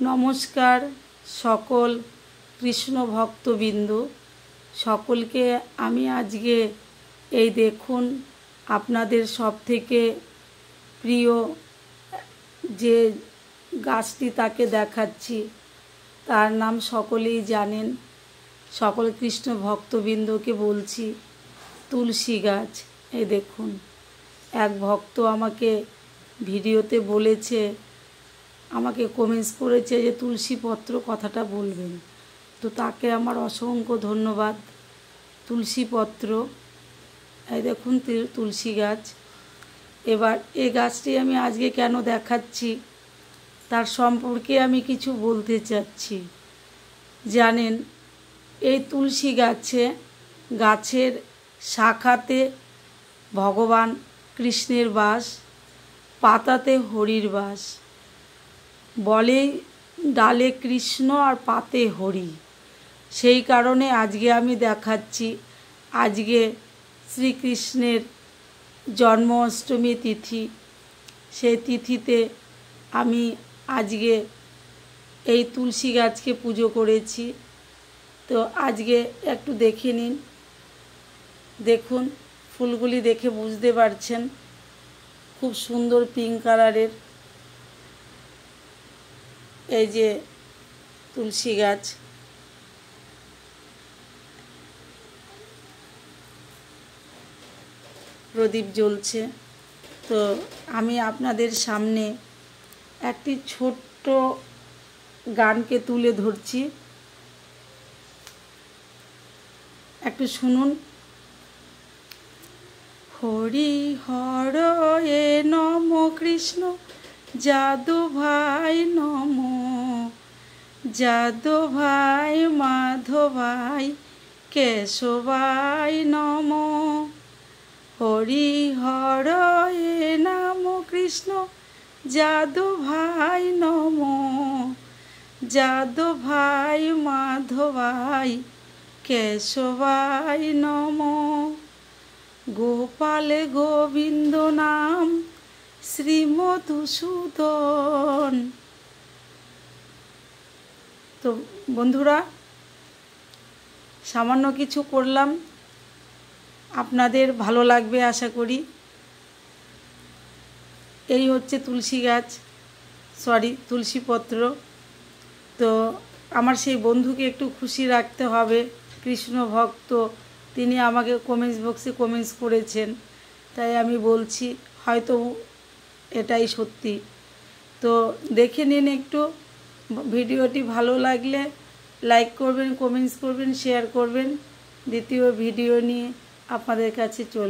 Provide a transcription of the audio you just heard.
নমস্কার সকল কৃষ্ণ ভক্তবিন্দু। সকলকে আমি আজকে এই দেখুন আপনাদের সব থেকে প্রিয় যে গাছটি তাকে দেখাচ্ছি, তার নাম সকলেই জানেন। সকল কৃষ্ণ ভক্তবৃন্দকে বলছি, তুলসী গাছ, এই দেখুন। এক ভক্ত আমাকে ভিডিওতে বলেছে আমাকে কমেন্টস করেছে যে তুলসী পত্র কথাটা বলবেন। তো তাকে আমার অসংখ্য ধন্যবাদ। তুলসী পত্র এই দেখুন তুলসী গাছ। এবার এই গাছটি আমি আজকে কেন দেখাচ্ছি, তার সম্পর্কে আমি কিছু বলতে চাচ্ছি। জানেন, এই তুলসী গাছে, গাছের শাখাতে ভগবান কৃষ্ণের বাস, পাতাতে হরির বাস। বলে, ডালে কৃষ্ণ আর পাতে হরি। সেই কারণে আজকে আমি দেখাচ্ছি, আজকে শ্রীকৃষ্ণের জন্মাষ্টমী তিথি। সেই তিথিতে আমি আজকে এই তুলসী গাছকে পুজো করেছি। তো আজকে একটু দেখে নিন। দেখুন, ফুলগুলি দেখে বুঝতে পারছেন। খুব সুন্দর পিঙ্ক কালারের। এই যে তুলসী গাছ। প্রদীপ জ্বলছে। তো আমি আপনাদের সামনে একটি ছোট্ট গানকে তুলে ধরছি। একটু শুনুন। হরি হর এ নম কৃষ্ণ। যাদু ভাই নম যাদু ভাই মাধব ভাই কেশবাই নম। হরি হর এ নাম কৃষ্ণ যাদু ভাই নম যাদু ভাই মাধবাই, কেশবাই নম। গোপাল গোবিন্দ নাম শ্রীমধুসূদন। তো বন্ধুরা, সামান্য কিছু করলাম। আপনাদের ভালো লাগবে আশা করি। এই হচ্ছে তুলসী গাছ। সরি তুলসী পত্র তো আমার সেই বন্ধুকে একটু খুশি রাখতে হবে। কৃষ্ণ ভক্ত, তিনি আমাকে কমেন্টস বক্সে কমেন্টস করেছেন। তাই আমি বলছি, হয়তো এটাই সত্যি। তো দেখে নিন একটু, ভিডিওটি ভালো লাগলে লাইক করবেন কমেন্টস করবেন শেয়ার করবেন। দ্বিতীয় ভিডিও নিয়ে আপনাদের কাছে চল